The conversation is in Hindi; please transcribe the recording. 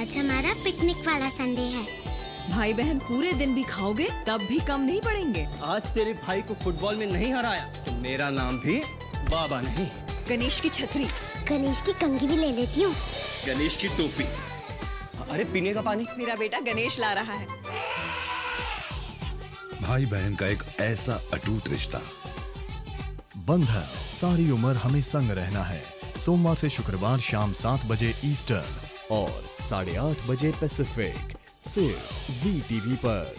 आज हमारा पिकनिक वाला संडे है। भाई बहन पूरे दिन भी खाओगे तब भी कम नहीं पड़ेंगे। आज तेरे भाई को फुटबॉल में नहीं हराया तो मेरा नाम भी बाबा नहीं। गणेश की छतरी। गणेश की कंगी भी ले लेती हूँ। गणेश की टोपी। अरे पीने का पानी? मेरा बेटा गणेश ला रहा है। भाई बहन का एक ऐसा अटूट रिश्ता। बंधन सारी उम्र हमें संग रहना है। सोमवार से शुक्रवार शाम सात बजे ईस्टर्न और साढ़े आठ बजे पैसिफिक सिर्फ़ जी टीवी पर।